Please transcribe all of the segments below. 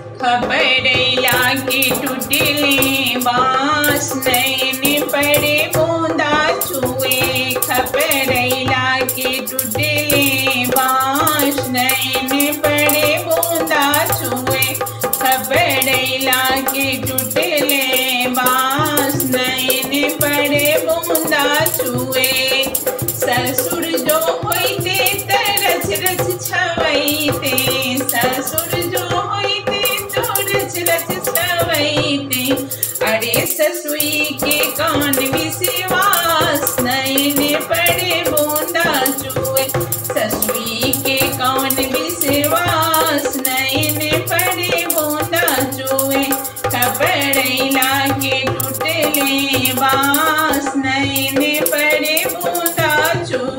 खबरैला की टूटली बाँस नैन पड़े बूंदा छुए खबरैला की टूटली बाँस नैन पड़े बूंदा छुए खबरैला की टूटले बाँस नैन पड़े बूंदा छुए ससुर जो होइते तरस रच छवैते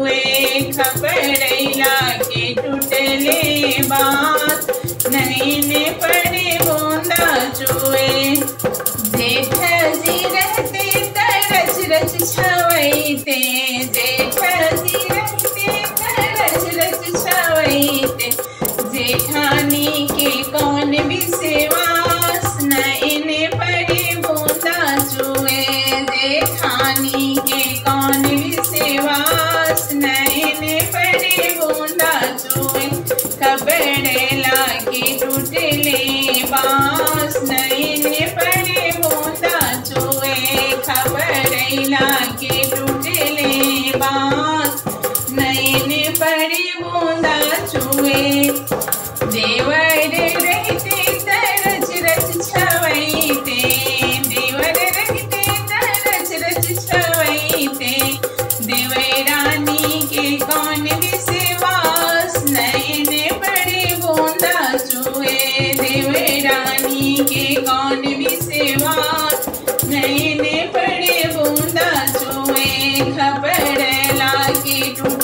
चुए खबरैला के टूटले बाँस नैने पड़े बूंदा चुए जेठ जी रहते तरस रच छवैते जेठ जी रहते तरस रच छवैते जेठानी के कौन विश्वास बाँस पड़े बूंदा चुए खबर के टूटले बाँस नैने पड़े बूंदा चुए देवर do